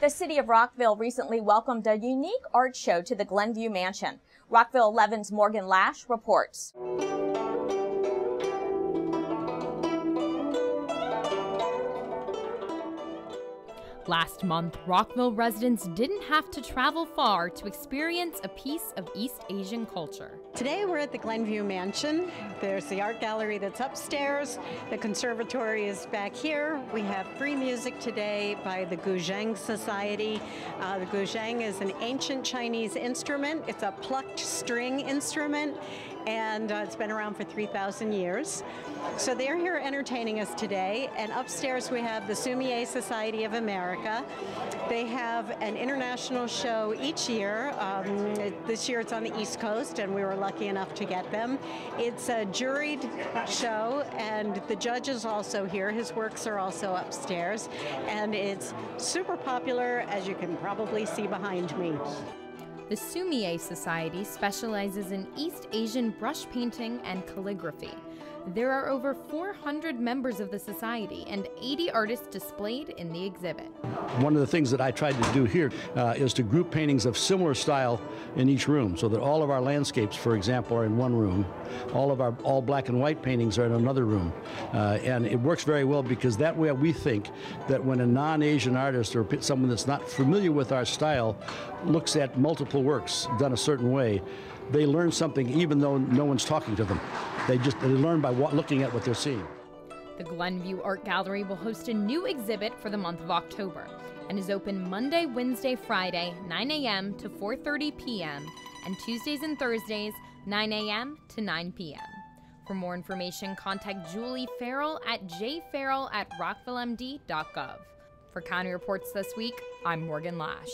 The city of Rockville recently welcomed a unique art show to the Glenview Mansion. Rockville 11's Morgan Lash reports. Last month, Rockville residents didn't have to travel far to experience a piece of East Asian culture. Today we're at the Glenview Mansion. There's the art gallery that's upstairs. The conservatory is back here. We have free music today by the Guzheng Society. Uh, the Guzheng is an ancient Chinese instrument. It's a plucked string instrument and uh, it's been around for 3,000 years. So they're here entertaining us today. And upstairs we have the Sumi-e Society of America. They have an international show each year. Um, this year it's on the East Coast, and we were lucky enough to get them. It's a juried show, and the judge is also here. His works are also upstairs, and it's super popular, as you can probably see behind me. The Sumi-e Society specializes in East Asian brush painting and calligraphy. There are over 400 members of the society and 80 artists displayed in the exhibit. One of the things that I tried to do here uh, is to group paintings of similar style in each room so that all of our landscapes, for example, are in one room. All of our all black and white paintings are in another room. Uh, and it works very well because that way we think that when a non-Asian artist or someone that's not familiar with our style looks at multiple works done a certain way, they learn something even though no one's talking to them. They just they learn by what, looking at what they're seeing. The Glenview Art Gallery will host a new exhibit for the month of October and is open Monday, Wednesday, Friday, 9 a.m. to 4:30 p.m. and Tuesdays and Thursdays, 9 a.m. to 9 p.m. For more information, contact Julie Farrell at jfarrell at rockvillemd.gov. For County Reports this week, I'm Morgan Lash.